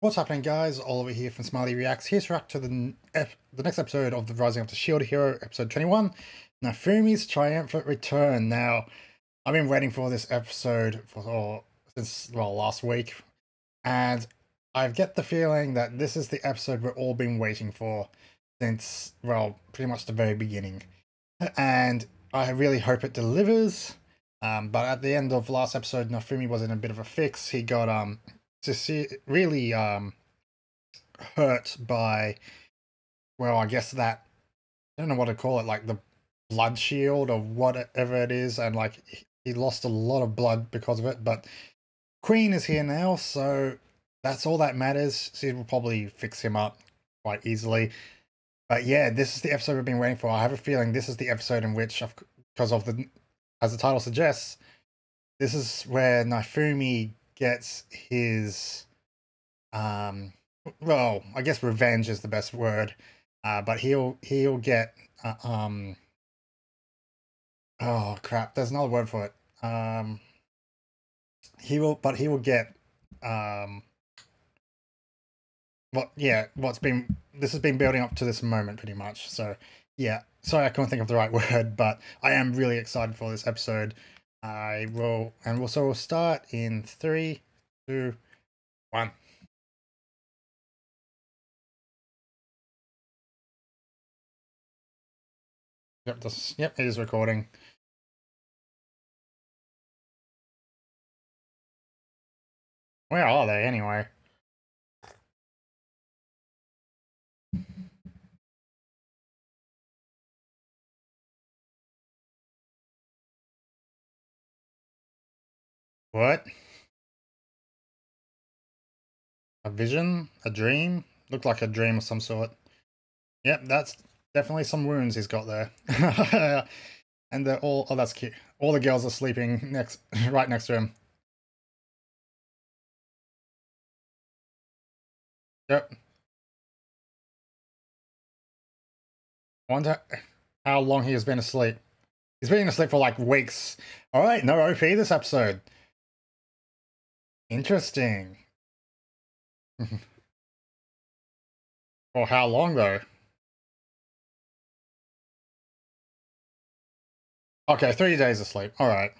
What's happening, guys? Oliver here from Smillie Reacts. Here's to react to the, the next episode of the Rising of the Shield Hero, episode 21, Naofumi's Triumphant Return. Now, I've been waiting for this episode for since, well, last week, and I get the feeling that this is the episode we've all been waiting for since, well, pretty much the very beginning. And I really hope it delivers. Um, but at the end of last episode, Naofumi was in a bit of a fix. He got um to see really um hurt by well i guess that i don't know what to call it like the blood shield or whatever it is and like he lost a lot of blood because of it but queen is here now so that's all that matters. She will probably fix him up quite easily. But yeah this is the episode we've been waiting for. I have a feeling this is the episode in which because of the as the title suggests this is where Naofumi gets his um well i guess revenge is the best word uh but he'll he'll get uh, um oh crap there's another word for it um he will but he will get um what yeah what's been this has been building up to this moment pretty much so yeah sorry i can't think of the right word but i am really excited for this episode I will, and we'll, so we'll start in three, two, one. Yep, this, yep, it is recording. Where are they anyway? What? A vision? A dream? Looked like a dream of some sort. Yep, that's definitely some wounds he's got there. and they're all, oh, that's cute. All the girls are sleeping next, right next to him. Yep. Wonder how long he has been asleep. He's been asleep for like weeks. All right, no OP this episode. Interesting. For how long though? Okay, three days of sleep. All right.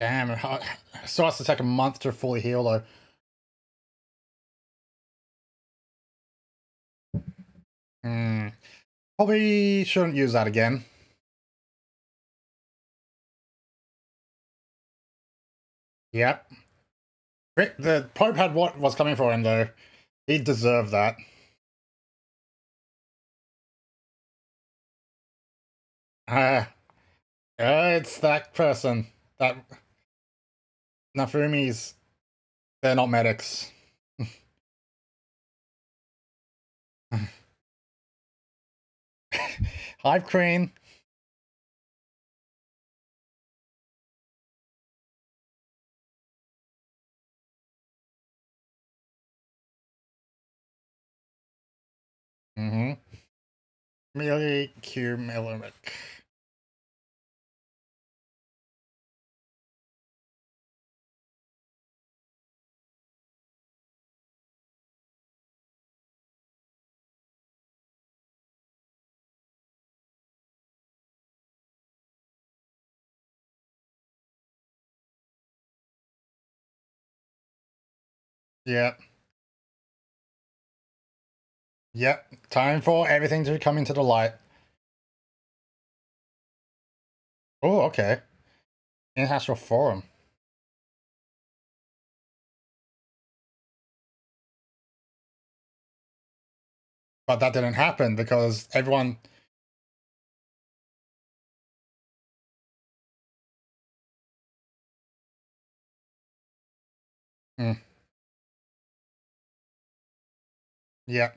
Damn, it starts to take a month to fully heal though. Hmm. Probably shouldn't use that again. Yep. The Pope had what was coming for him, though. He deserved that. Ah. Uh, it's that person. That... Naofumi's... They're not medics. Hive Queen. Mm-hmm. Melee Q. Yeah. Yep. Time for everything to come into the light. Oh, okay. International Forum. But that didn't happen because everyone Hmm. Yeah.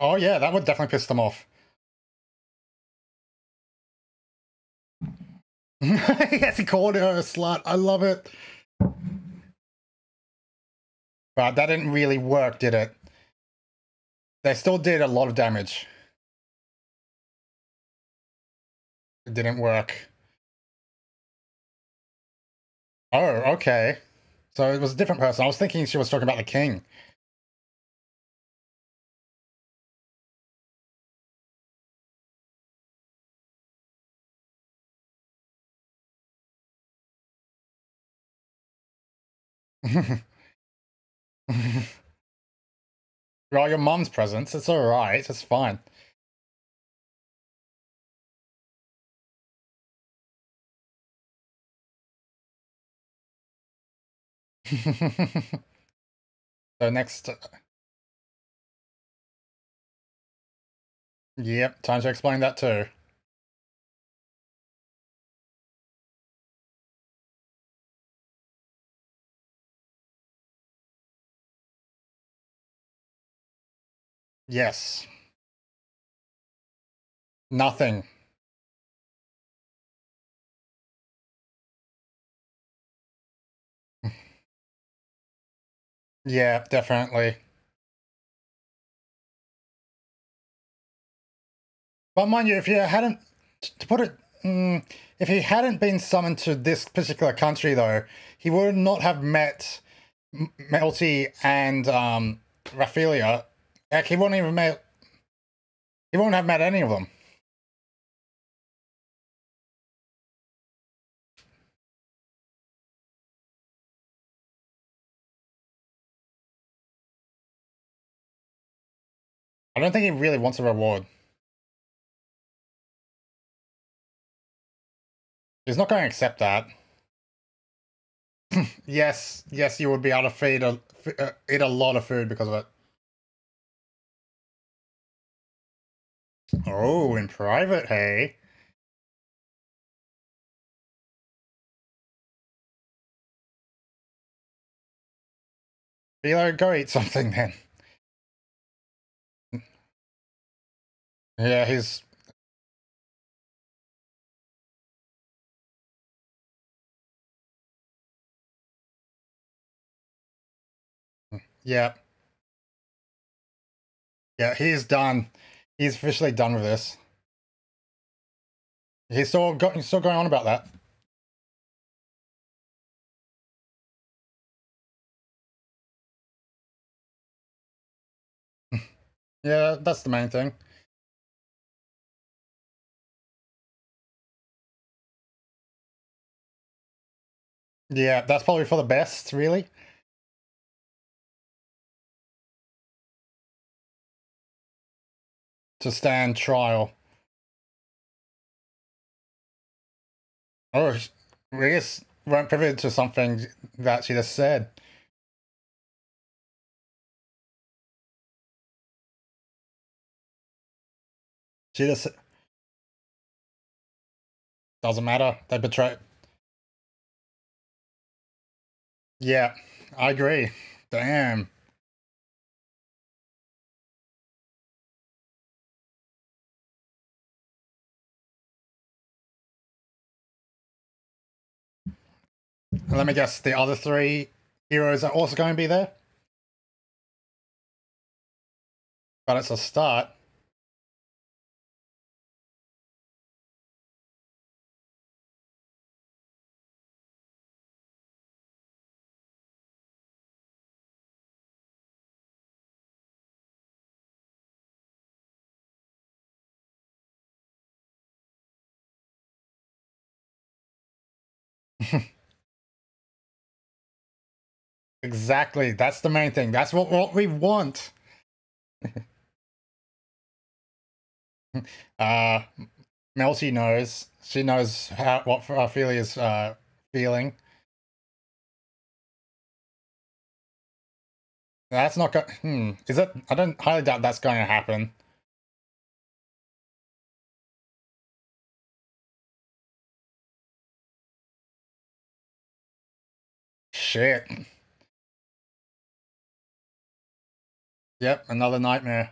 Oh yeah, that would definitely piss them off. yes, he called her a slut. I love it. But that didn't really work, did it? They still did a lot of damage. It didn't work. Oh, okay. So it was a different person. I was thinking she was talking about the king. well, your mom's presents. It's all right. It's fine. so next. Uh, yep, time to explain that too. Yes. Nothing. Yeah, definitely. But mind you, if you hadn't, to put it, mm, if he hadn't been summoned to this particular country, though, he would not have met Melty and um. Heck, he won't even met. He wouldn't have met any of them. I don't think he really wants a reward. He's not going to accept that. yes, yes, you would be able to feed a, uh, eat a lot of food because of it. Oh, in private, hey? Philo, go eat something then. Yeah, he's hmm, Yeah. Yeah, he's done. He's officially done with this. He's still got he's still going on about that. yeah, that's the main thing. Yeah, that's probably for the best, really. To stand trial. Oh, we just weren't privy to something that she just said. She just doesn't matter. They betray. Yeah, I agree. Damn. Let me guess, the other three heroes are also going to be there? But it's a start. Exactly. That's the main thing. That's what, what we want. uh, Melty knows. She knows how what Ophelia's uh, feeling. That's not going. Hmm. Is it? I don't highly doubt that's going to happen. Shit. Yep, another nightmare.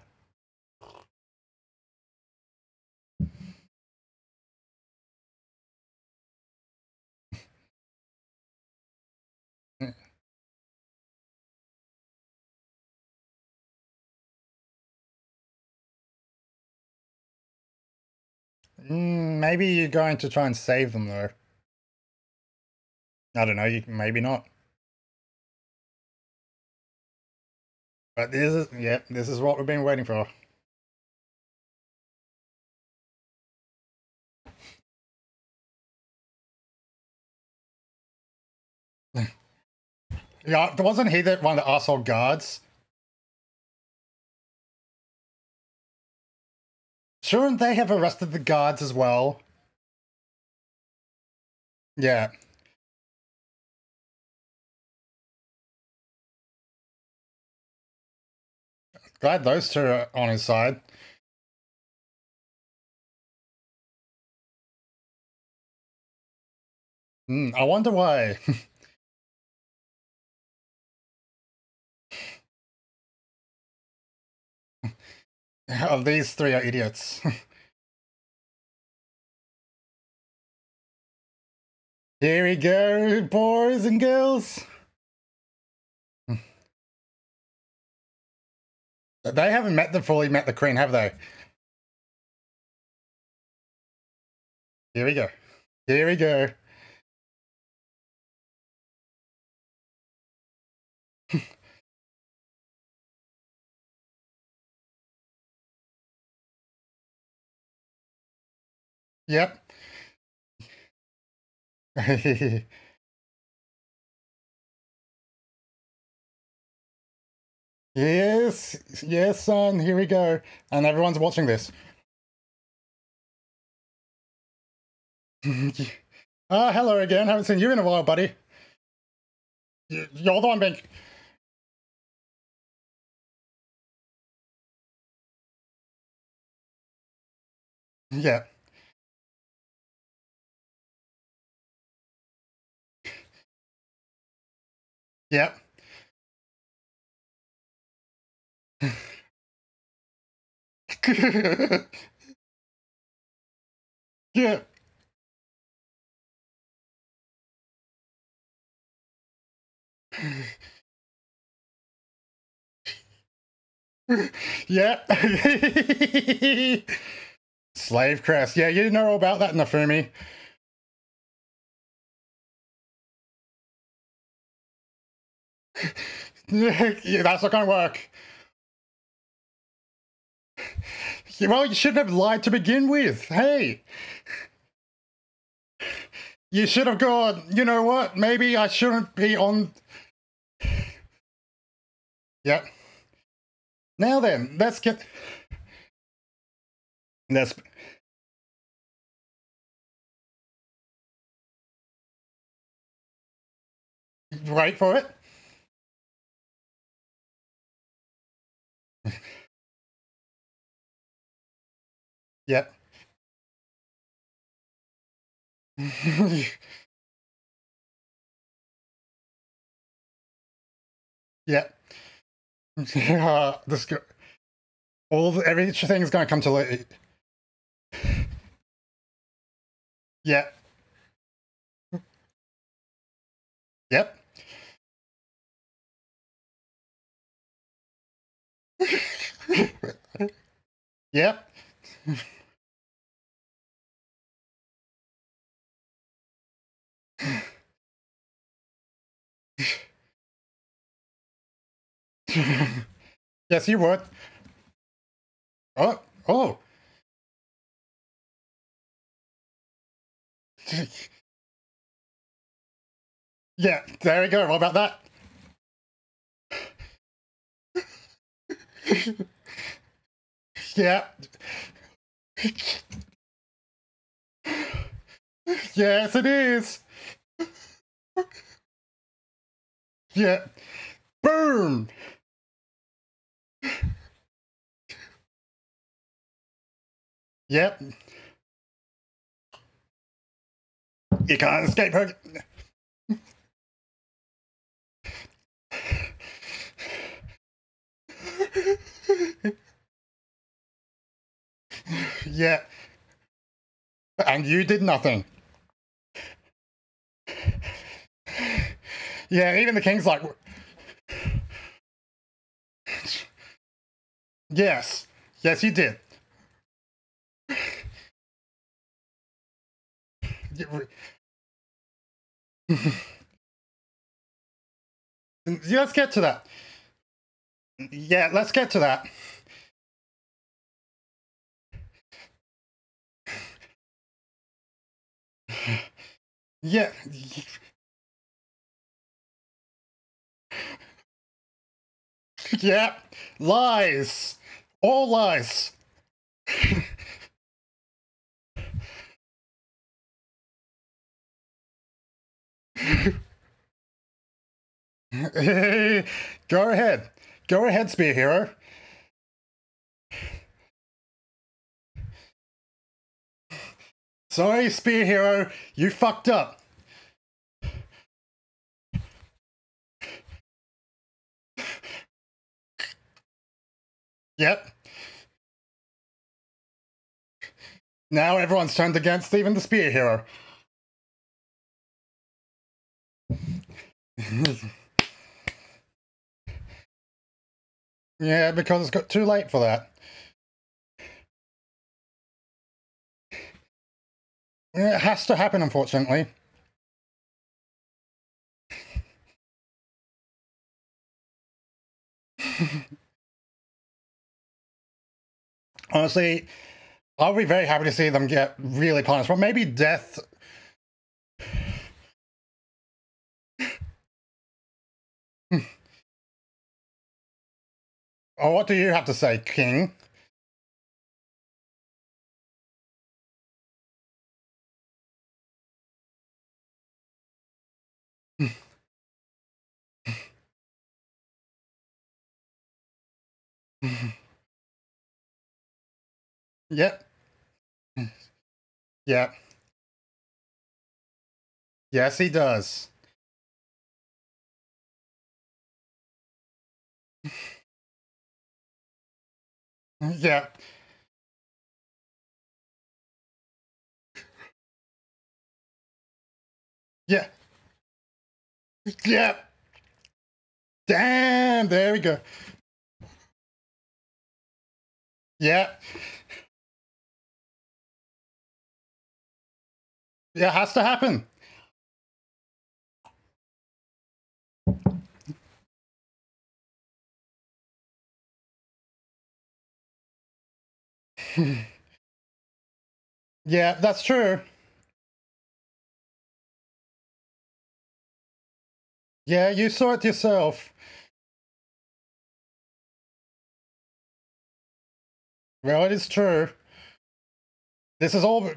Mm, maybe you're going to try and save them though. I don't know, you, maybe not. But this is, yeah, this is what we've been waiting for. yeah, wasn't he that one of the asshole guards? Shouldn't they have arrested the guards as well? Yeah. Glad those two are on his side. Hmm, I wonder why. oh, these three are idiots. Here we go, boys and girls. They haven't met the fully met the queen, have they? Here we go. Here we go. yep. Yes, yes, son, here we go. And everyone's watching this. Ah, uh, hello again. Haven't seen you in a while, buddy. You're the one being... Yeah. Yep. yeah. yeah. Slave crest. Yeah, you know all about that, Naofumi. yeah, that's not gonna work. Well, you shouldn't have lied to begin with. Hey. You should have gone, you know what? Maybe I shouldn't be on. Yep. Now then, let's get. Let's. Wait for it. Yep. yeah. Uh, this go all the, everything's gonna come to light. Yeah. Yep. yep. yes, you would. Oh, oh. yeah, there we go. What about that? yeah. yes, it is. yeah. Boom! Yep. You can't escape her. yeah. And you did nothing. Yeah, even the king's like, Yes. Yes, he did. let's get to that. Yeah, let's get to that. Yeah. Yeah. Lies. All lies. Go ahead. Go ahead, Spear Hero. Sorry, Spear Hero, you fucked up. Yep. Now everyone's turned against even the Spear Hero. yeah, because it's got too late for that. It has to happen, unfortunately. Honestly, I'll be very happy to see them get really punished. But maybe death. Hmm. oh, what do you have to say, King? Yep. Yep. Yes, he does. yeah. Yeah. Yeah. Damn, there we go. Yeah. It has to happen. yeah, that's true. Yeah, you saw it yourself. Well, it is true. This is all...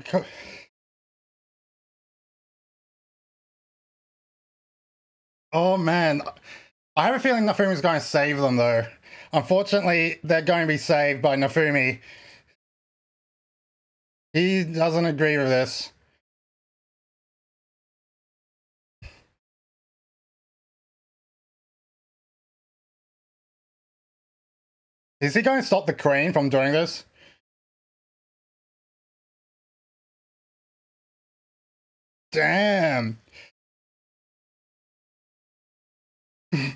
Oh man, I have a feeling Naofumi's going to save them though. Unfortunately, they're going to be saved by Naofumi. He doesn't agree with this. Is he going to stop the crane from doing this? Damn.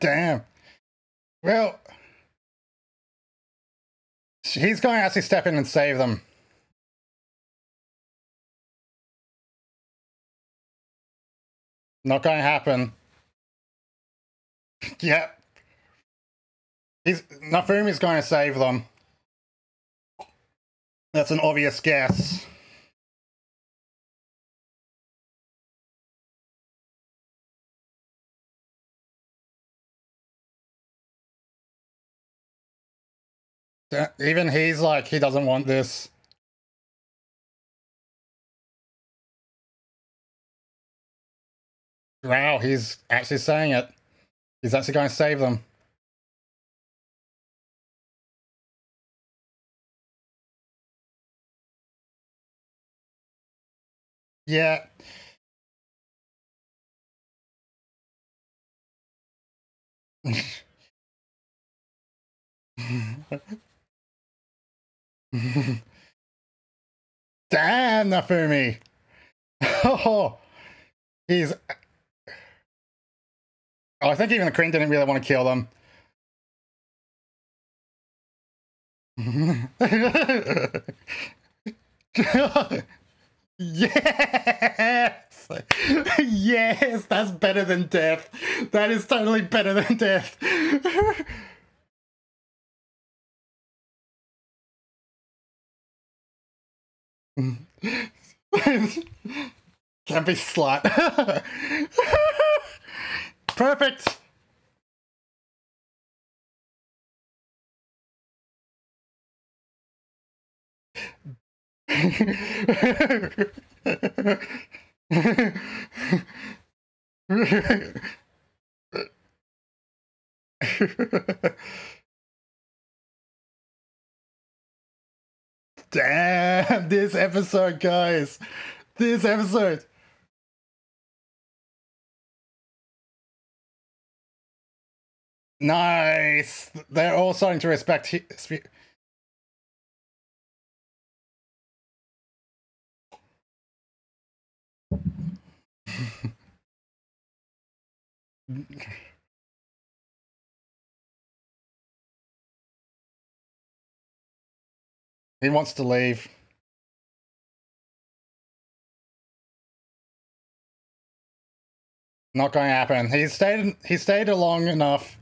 Damn. Well, he's going to actually step in and save them. Not going to happen. yep. He's Naofumi's going to save them. That's an obvious guess. Even he's like, he doesn't want this. Wow, he's actually saying it. He's actually going to save them. Yeah. Damn, Naofumi! Oh, he's... Oh, I think even the Queen didn't really want to kill them. yes! Yes, that's better than death. That is totally better than death. Can't be slut. Perfect. Damn, this episode, guys. This episode. Nice. They're all starting to respect. he wants to leave. Not going to happen. He stayed. He stayed long enough.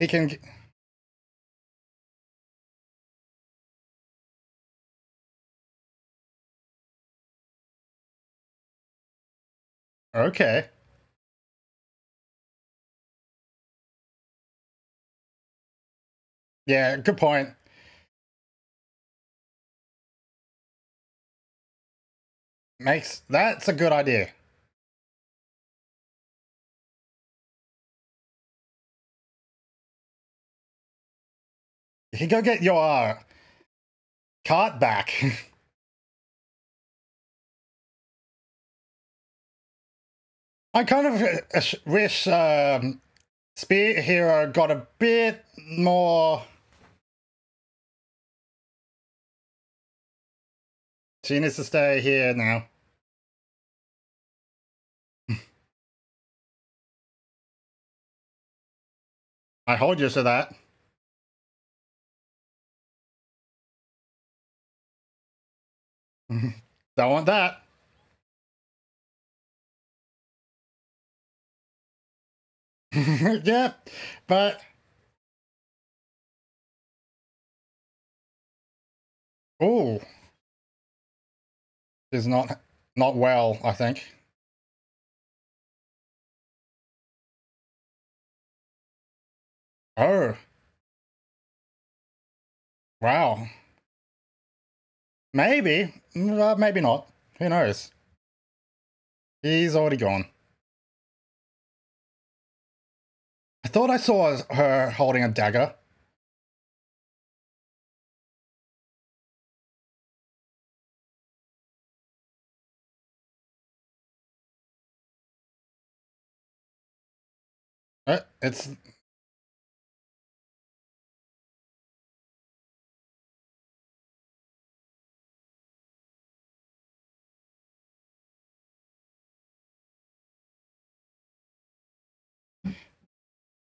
He can. Okay. Yeah, good point. Makes that's a good idea. You go get your uh, cart back. I kind of uh, wish um, Spear Hero got a bit more. She needs to stay here now. I hold you to that. Don't want that. yeah, but oh, is not not well. I think. Oh. Wow. Maybe. Uh, maybe not. Who knows? He's already gone. I thought I saw her holding a dagger. Uh, it's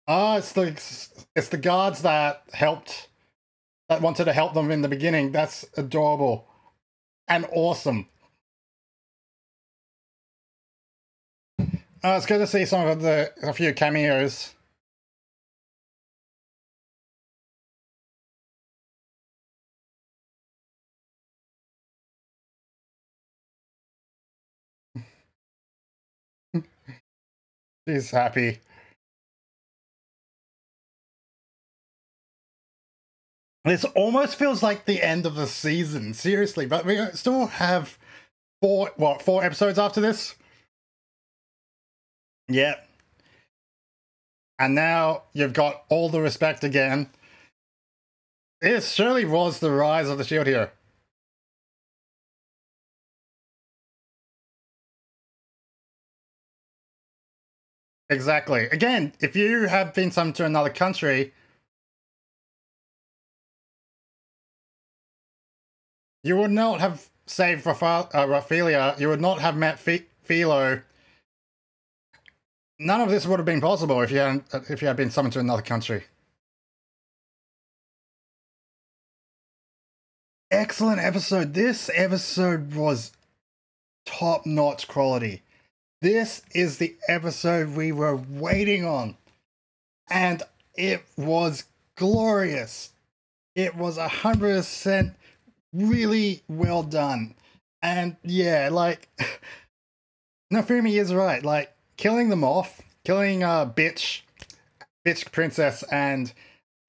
Ah, it's the it's the guards that helped that wanted to help them in the beginning. That's adorable and awesome. Uh, it's good to see some of the a few cameos. She's happy. This almost feels like the end of the season, seriously, but we still have four, what, four episodes after this? Yeah. And now you've got all the respect again. This surely was the rise of the shield here. Exactly. Again, if you have been summoned to another country, You would not have saved Rafa uh. You would not have met Philo. None of this would have been possible if you had if you had been summoned to another country. excellent episode. This episode was top notch quality. This is the episode we were waiting on. And it was glorious. It was a hundred percent really well done. And yeah, like Naofumi is right. Like killing them off, killing uh bitch, bitch princess and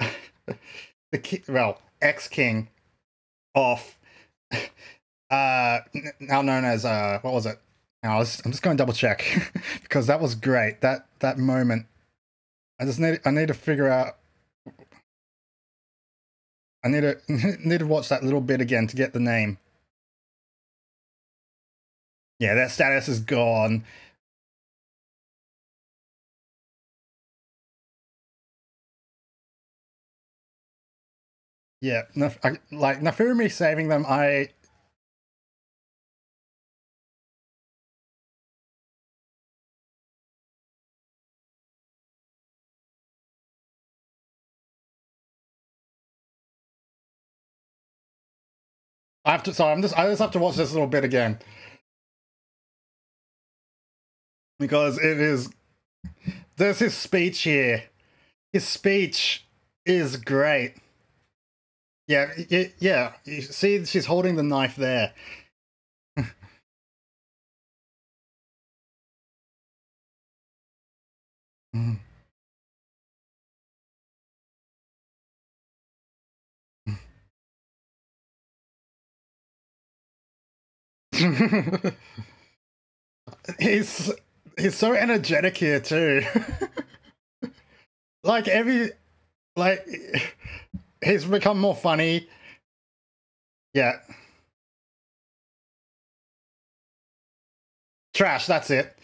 the ki- well ex king off. Uh, now known as uh, what was it? Now I'm just going to double check because that was great. That that moment. I just need I need to figure out. I need to need to watch that little bit again to get the name. Yeah, that status is gone. Yeah, like Naofumi saving them, I I have to. Sorry, I'm just. I just have to watch this a little bit again because it is. There's his speech here. His speech is great. Yeah, yeah. You see, she's holding the knife there. mm. He's he's so energetic here too. like every like he's become more funny. Yeah. Trash, that's it.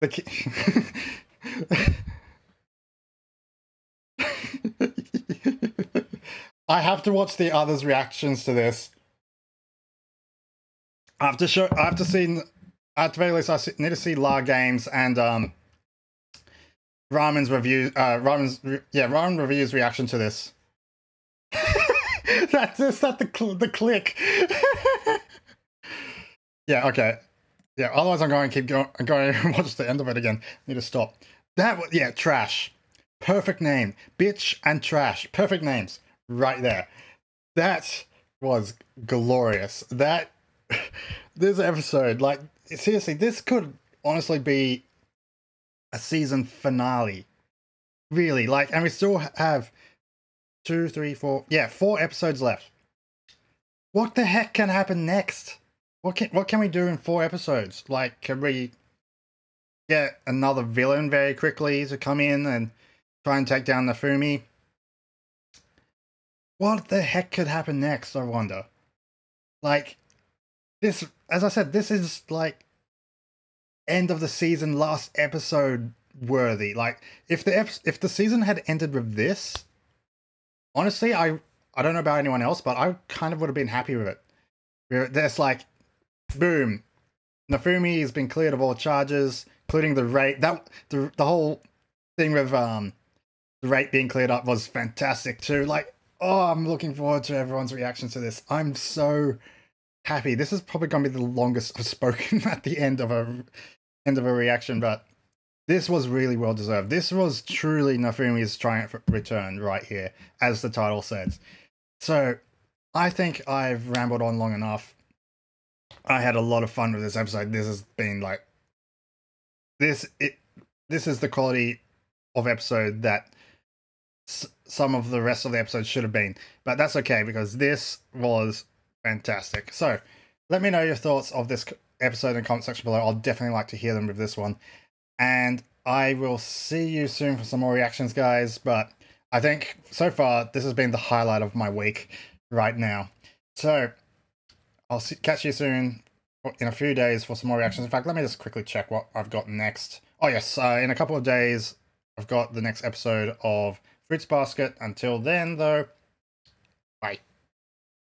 The I have to watch the others' reactions to this. I have to show. I have to see. At the very least, I need to see La Games and um, Ramen's review. Uh, Ramen's yeah, Ramen reviews reaction to this. That's just that the cl the click. yeah. Okay. Yeah. Otherwise, I'm going to keep going. I'm going to watch the end of it again. Need to stop. That was yeah. Trash. Perfect name. Bitch and trash. Perfect names. Right there. That was glorious. That this episode, like seriously, this could honestly be a season finale. Really, like, and we still have two, three, four, yeah, four episodes left. What the heck can happen next? What can what can we do in four episodes? Like, can we get another villain very quickly to come in and try and take down the Fumi? What the heck could happen next? I wonder. Like, this, as I said, this is like end of the season, last episode worthy. Like if the ep- if the season had ended with this, honestly, I I don't know about anyone else, but I kind of would have been happy with it. There's like, boom, Naofumi has been cleared of all charges, including the rate. That the the whole thing with um the rate being cleared up was fantastic too. Like, oh, I'm looking forward to everyone's reaction to this. I'm so happy. This is probably going to be the longest I've spoken at the end of a end of a reaction, but this was really well deserved. This was truly Naofumi's triumph return right here, as the title says. So, I think I've rambled on long enough. I had a lot of fun with this episode. This has been like this it this is the quality of episode that some of the rest of the episodes should have been. But that's okay because this was Fantastic. So, let me know your thoughts of this episode in the comment section below. I'll definitely like to hear them with this one. And I will see you soon for some more reactions, guys. But I think so far, this has been the highlight of my week right now. So, I'll see, catch you soon in a few days for some more reactions. In fact, let me just quickly check what I've got next. Oh, yes, uh, in a couple of days, I've got the next episode of Fruits Basket. Until then, though, bye.